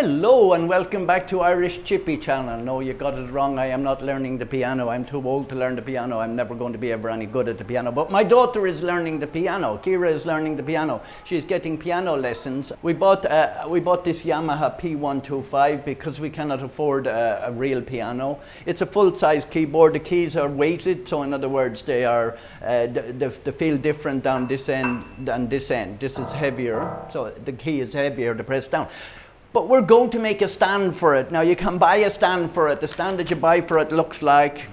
Hello and welcome back to Irish Chippy channel. No, you got it wrong. I am not learning the piano. I'm too old to learn the piano. I'm never going to be ever any good at the piano. But my daughter is learning the piano. Ciara is learning the piano. She's getting piano lessons. We bought uh, we bought this Yamaha P125 because we cannot afford a, a real piano. It's a full-size keyboard. The keys are weighted, so in other words, they are uh, they, they feel different down this end than this end. This is heavier, so the key is heavier to press down. But we're going to make a stand for it. Now you can buy a stand for it. The stand that you buy for it looks like,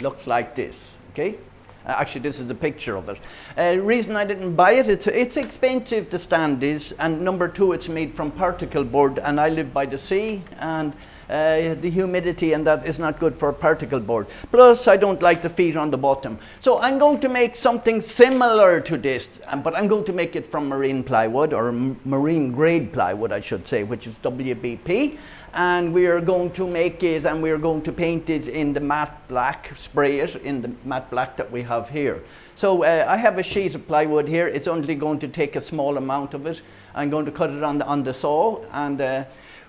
looks like this, okay? Uh, actually, this is a picture of it. Uh, reason I didn't buy it, it's, it's expensive, the stand is, and number two, it's made from particle board, and I live by the sea, and uh, the humidity and that is not good for particle board. Plus, I don't like the feet on the bottom. So I'm going to make something similar to this, um, but I'm going to make it from marine plywood, or marine grade plywood, I should say, which is WBP. And we are going to make it and we are going to paint it in the matte black, spray it in the matte black that we have here. So uh, I have a sheet of plywood here. It's only going to take a small amount of it. I'm going to cut it on the, on the saw and uh,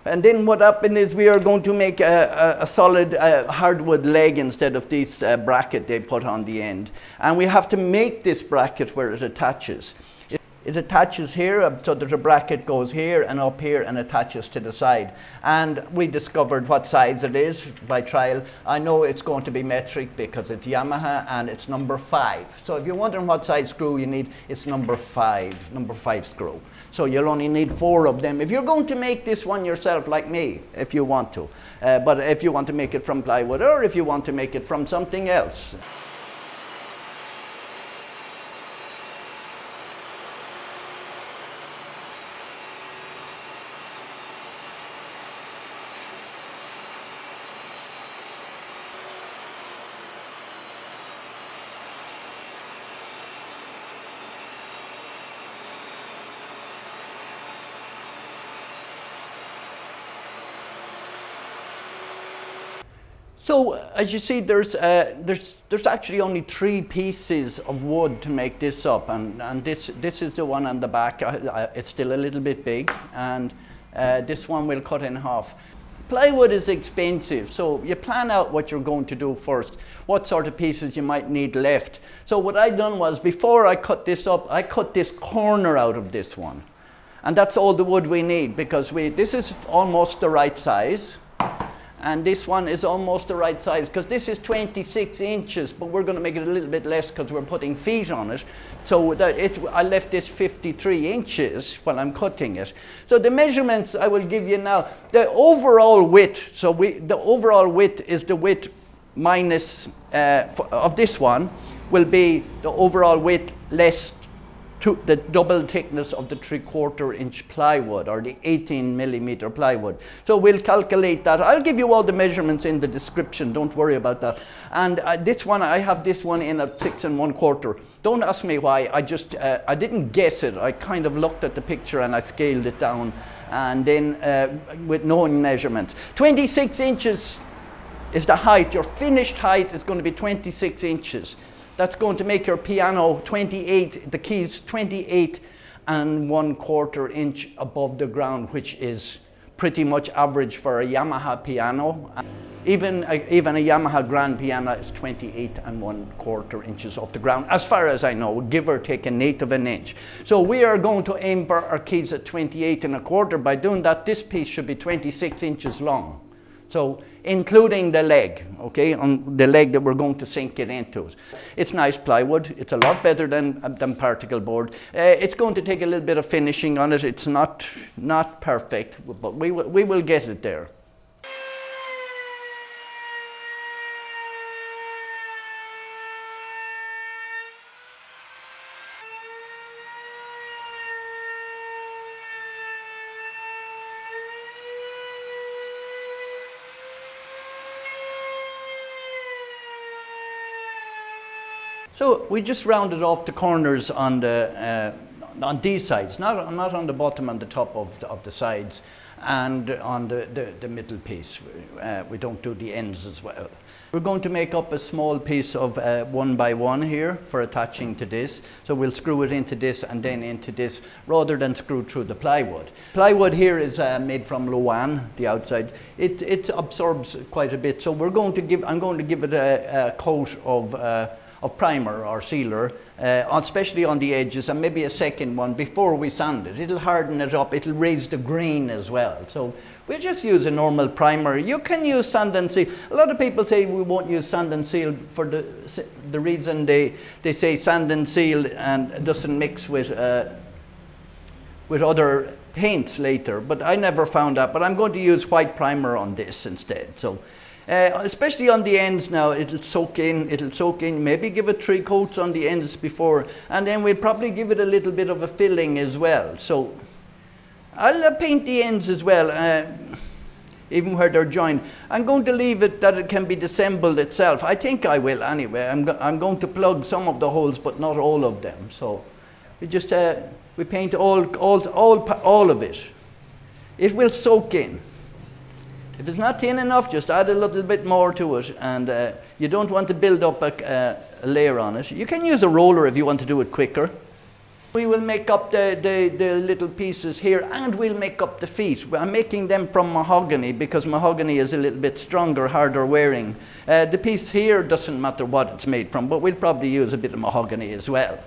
and then what happened is we are going to make a, a, a solid uh, hardwood leg instead of this uh, bracket they put on the end. And we have to make this bracket where it attaches. It, it attaches here, uh, so that the bracket goes here and up here and attaches to the side. And we discovered what size it is by trial. I know it's going to be metric because it's Yamaha and it's number five. So if you're wondering what size screw you need, it's number five, number five screw. So you'll only need four of them. If you're going to make this one yourself, like me, if you want to, uh, but if you want to make it from plywood or if you want to make it from something else. So as you see, there's, uh, there's, there's actually only three pieces of wood to make this up. And, and this, this is the one on the back. Uh, it's still a little bit big. And uh, this one will cut in half. Plywood is expensive, so you plan out what you're going to do first, what sort of pieces you might need left. So what I done was, before I cut this up, I cut this corner out of this one. And that's all the wood we need because we, this is almost the right size and this one is almost the right size because this is 26 inches but we're going to make it a little bit less because we're putting feet on it. So it, I left this 53 inches while I'm cutting it. So the measurements I will give you now the overall width so we the overall width is the width minus uh, of this one will be the overall width less to the double thickness of the three quarter inch plywood or the 18 millimeter plywood. So we'll calculate that. I'll give you all the measurements in the description. Don't worry about that. And uh, this one, I have this one in at six and one quarter. Don't ask me why. I just, uh, I didn't guess it. I kind of looked at the picture and I scaled it down and then uh, with known measurements. 26 inches is the height. Your finished height is going to be 26 inches. That's going to make your piano 28, the keys 28 and one quarter inch above the ground, which is pretty much average for a Yamaha piano. Even a, even a Yamaha grand piano is 28 and one quarter inches off the ground, as far as I know, give or take an eighth of an inch. So we are going to aim for our keys at 28 and a quarter. By doing that, this piece should be 26 inches long. So including the leg, okay, on the leg that we're going to sink it into. It's nice plywood. It's a lot better than, than particle board. Uh, it's going to take a little bit of finishing on it. It's not, not perfect, but we, we will get it there. So we just rounded off the corners on the uh, on these sides, not, not on the bottom and the top of the, of the sides. and on the, the, the middle piece. Uh, we don't do the ends as well. We're going to make up a small piece of uh, one by one here for attaching to this. So we'll screw it into this and then into this rather than screw through the plywood. Plywood here is uh, made from Lauan, the outside. It, it absorbs quite a bit. So we're going to give, I'm going to give it a, a coat of uh, of primer or sealer, uh, especially on the edges, and maybe a second one before we sand it. It'll harden it up, it'll raise the grain as well. So we'll just use a normal primer. You can use sand and seal. A lot of people say we won't use sand and seal for the, the reason they, they say sand and seal and doesn't mix with, uh, with other paints later, but I never found that. But I'm going to use white primer on this instead. So uh, especially on the ends now, it'll soak in, it'll soak in, maybe give it three coats on the ends before, and then we'll probably give it a little bit of a filling as well. So I'll uh, paint the ends as well, uh, even where they're joined. I'm going to leave it that it can be disassembled itself. I think I will anyway. I'm, go I'm going to plug some of the holes, but not all of them. So we just, uh, we paint all, all, all, all of it. It will soak in. If it's not thin enough, just add a little bit more to it. And uh, you don't want to build up a, uh, a, layer on it. You can use a roller if you want to do it quicker. We will make up the, the, the little pieces here and we'll make up the feet. I'm making them from mahogany because mahogany is a little bit stronger, harder wearing. Uh, the piece here doesn't matter what it's made from, but we'll probably use a bit of mahogany as well.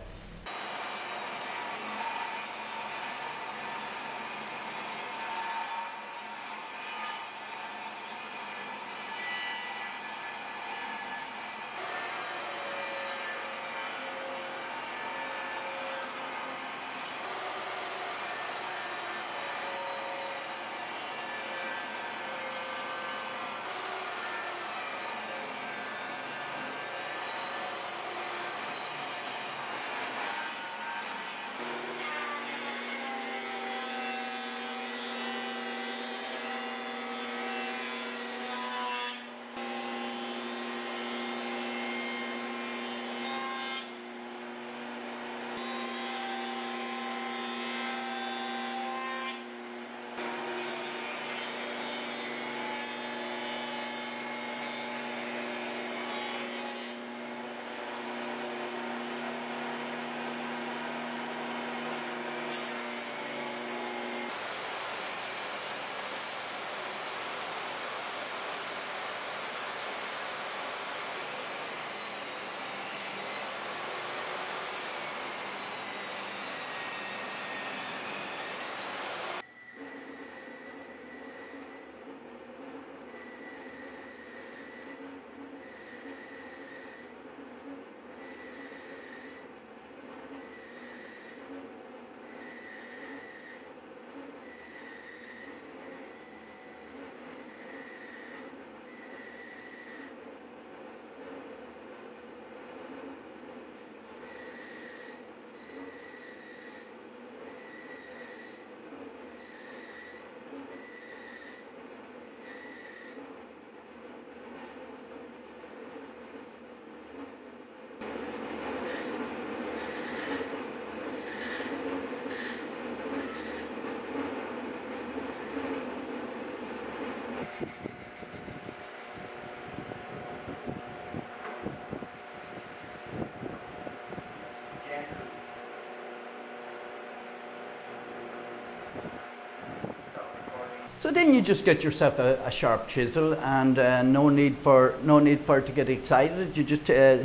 So then you just get yourself a, a sharp chisel and uh, no need for no need for it to get excited. You just uh,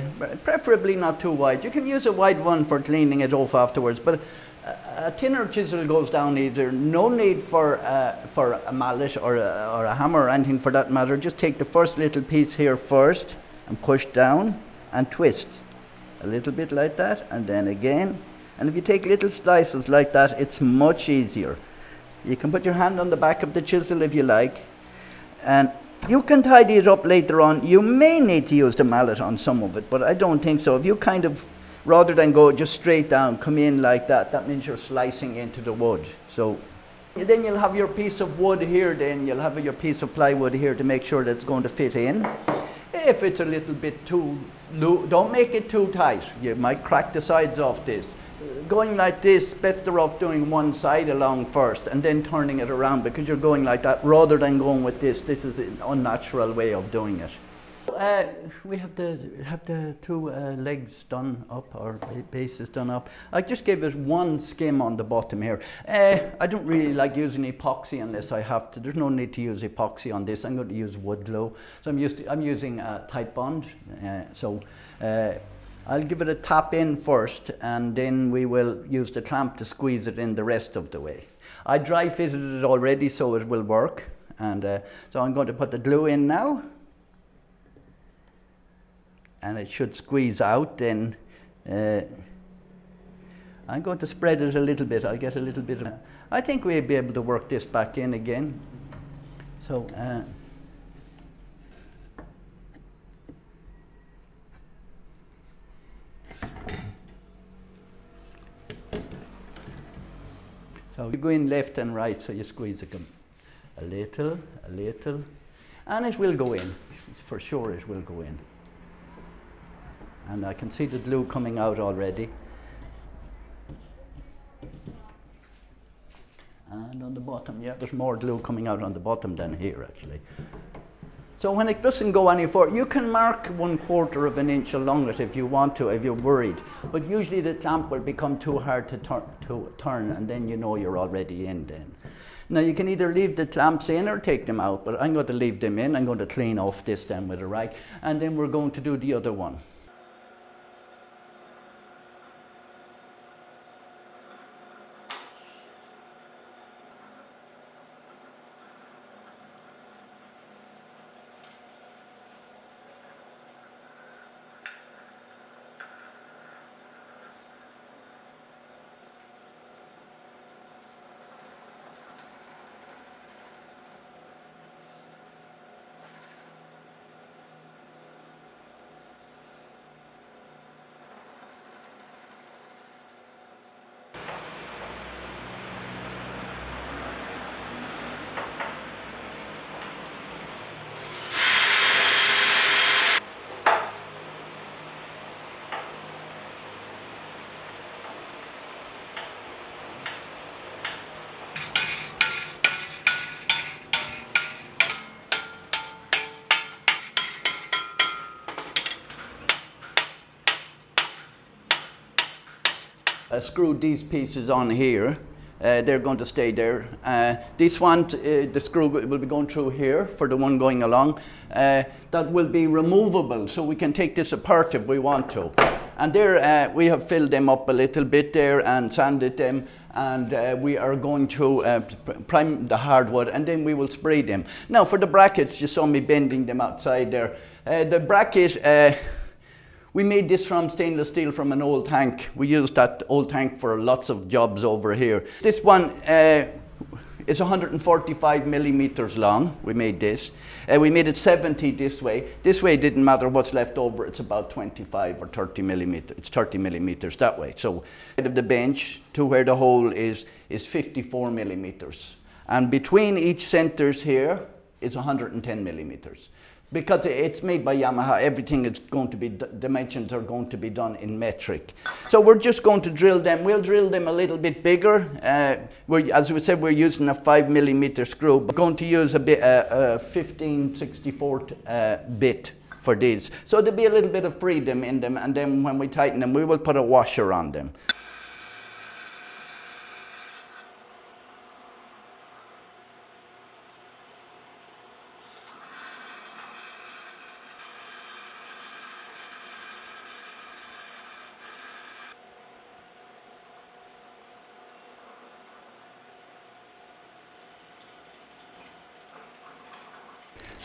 preferably not too wide. You can use a wide one for cleaning it off afterwards, but a, a thinner chisel goes down either. No need for uh, for a mallet or a, or a hammer or anything for that matter. Just take the first little piece here first and push down and twist a little bit like that, and then again. And if you take little slices like that, it's much easier. You can put your hand on the back of the chisel if you like. And you can tidy it up later on. You may need to use the mallet on some of it, but I don't think so. If you kind of, rather than go just straight down, come in like that, that means you're slicing into the wood. So then you'll have your piece of wood here then, you'll have your piece of plywood here to make sure that it's going to fit in. If it's a little bit too loose, don't make it too tight. You might crack the sides off this. Going like this, better off doing one side along first and then turning it around because you're going like that rather than going with this. This is an unnatural way of doing it. Uh, we have the have the two uh, legs done up or bases done up. I just gave it one skim on the bottom here. Uh, I don't really like using epoxy unless I have to. There's no need to use epoxy on this. I'm going to use wood glue. So I'm used to, I'm using a Titebond. Uh, so uh, I'll give it a tap in first and then we will use the clamp to squeeze it in the rest of the way. I dry fitted it already so it will work. And uh, so I'm going to put the glue in now and it should squeeze out then uh, I'm going to spread it a little bit I'll get a little bit of I think we'll be able to work this back in again so uh, So you go in left and right, so you squeeze it a little, a little, and it will go in. For sure it will go in and I can see the glue coming out already. And on the bottom, yeah, there's more glue coming out on the bottom than here actually. So when it doesn't go any further, you can mark one quarter of an inch along it if you want to, if you're worried. But usually the clamp will become too hard to, tur to turn and then you know you're already in then. Now you can either leave the clamps in or take them out, but I'm going to leave them in. I'm going to clean off this then with a rag and then we're going to do the other one. I screwed these pieces on here. Uh, they're going to stay there. Uh, this one, uh, the screw will be going through here for the one going along. Uh, that will be removable, so we can take this apart if we want to. And there, uh, we have filled them up a little bit there and sanded them, and uh, we are going to prime the hardwood, and then we will spray them. Now, for the brackets, you saw me bending them outside there. the bracket, we made this from stainless steel from an old tank. We used that old tank for lots of jobs over here. This one uh, is 145 millimeters long. We made this. Uh, we made it 70 this way. This way didn't matter what's left over. It's about 25 or 30 millimeters. It's 30 millimeters that way. So of the bench to where the hole is is 54 millimeters. And between each centers here is 110 millimeters because it's made by Yamaha, everything is going to be, dimensions are going to be done in metric. So we're just going to drill them. We'll drill them a little bit bigger. Uh, as we said, we're using a five millimeter screw. We're going to use a, bit, uh, a 1564 uh, bit for these. So there'll be a little bit of freedom in them. And then when we tighten them, we will put a washer on them.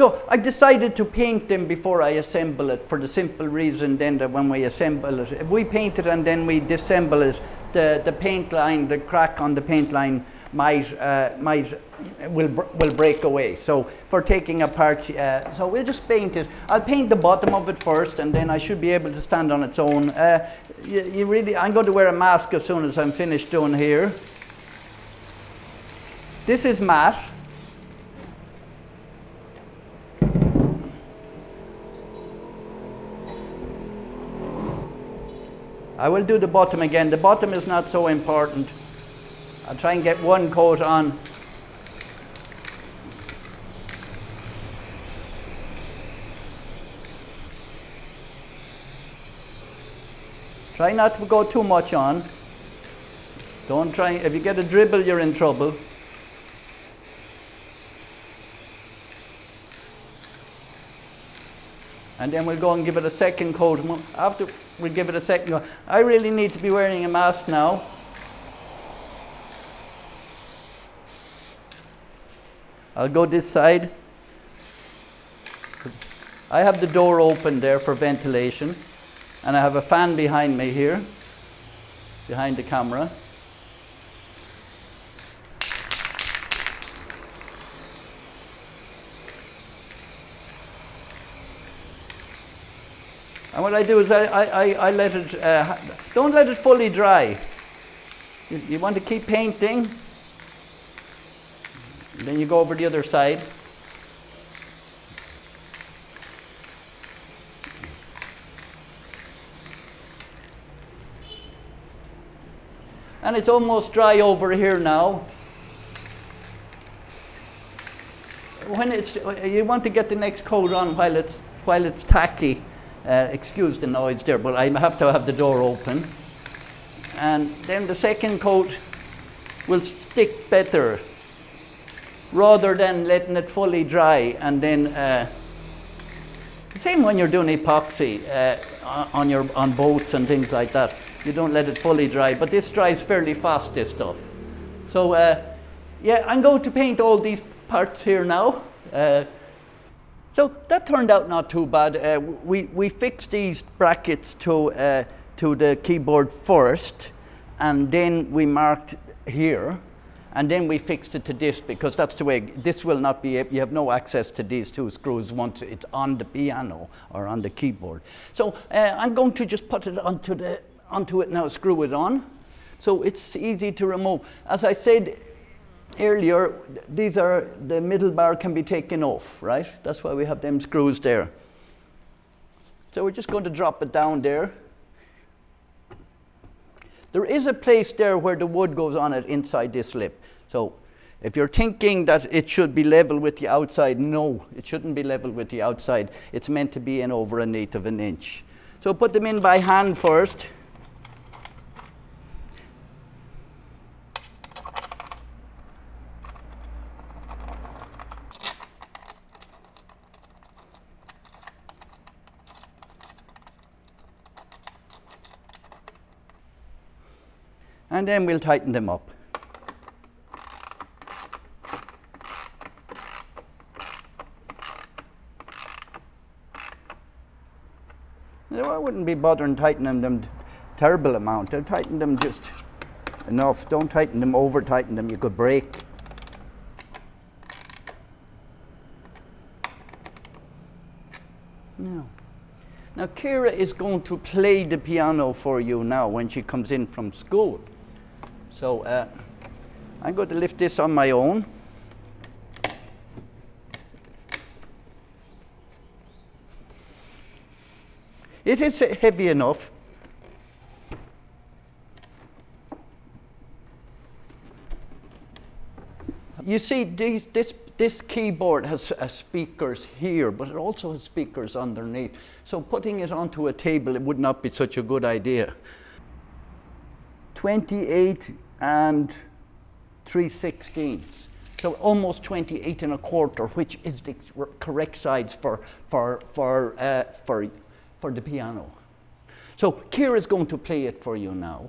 So I decided to paint them before I assemble it for the simple reason then that when we assemble it, if we paint it and then we disassemble it, the, the paint line, the crack on the paint line might, uh, might will, will break away. So for taking apart, uh, so we'll just paint it. I'll paint the bottom of it first and then I should be able to stand on its own. Uh, you, you really, I'm going to wear a mask as soon as I'm finished doing here. This is matte. I will do the bottom again. The bottom is not so important. I'll try and get one coat on. Try not to go too much on. Don't try, if you get a dribble, you're in trouble. And then we'll go and give it a second coat. After we give it a second coat, I really need to be wearing a mask now. I'll go this side. I have the door open there for ventilation, and I have a fan behind me here, behind the camera. And what I do is I, I, I let it, uh, don't let it fully dry. You, you want to keep painting, then you go over the other side. And it's almost dry over here now. When it's, you want to get the next coat on while it's, while it's tacky. Uh, excuse the noise there, but I have to have the door open. And then the second coat will stick better rather than letting it fully dry. And then uh, same when you're doing epoxy uh, on your on boats and things like that. You don't let it fully dry but this dries fairly fast this stuff. So uh, yeah I'm going to paint all these parts here now. Uh, so that turned out not too bad. Uh, we, we fixed these brackets to, uh, to the keyboard first, and then we marked here, and then we fixed it to this because that's the way, this will not be, you have no access to these two screws once it's on the piano or on the keyboard. So uh, I'm going to just put it onto, the, onto it now, screw it on. So it's easy to remove. As I said, earlier, these are, the middle bar can be taken off, right? That's why we have them screws there. So we're just going to drop it down there. There is a place there where the wood goes on it inside this lip. So if you're thinking that it should be level with the outside, no, it shouldn't be level with the outside. It's meant to be in over an eighth of an inch. So put them in by hand first. And then we'll tighten them up. I wouldn't be bothering tightening them terrible amount. I'll tighten them just enough. Don't tighten them, over tighten them, you could break. Now, now Ciara is going to play the piano for you now when she comes in from school. So uh, I'm going to lift this on my own. It is heavy enough. You see, these, this, this keyboard has uh, speakers here, but it also has speakers underneath. So putting it onto a table, it would not be such a good idea. 28 and 3 sixteenths. So almost 28 and a quarter, which is the correct size for, for, for, uh, for, for the piano. So Ciara is going to play it for you now.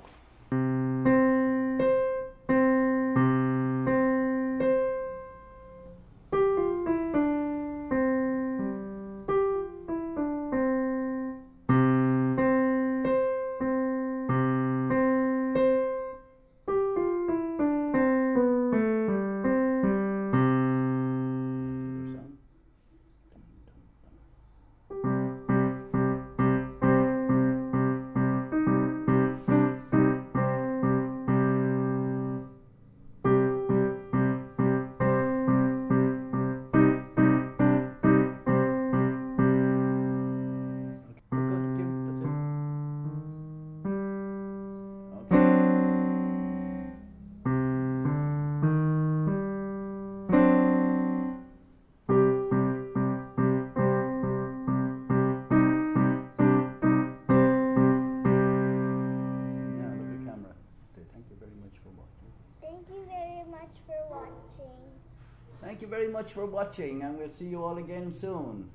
Much for watching, and we'll see you all again soon.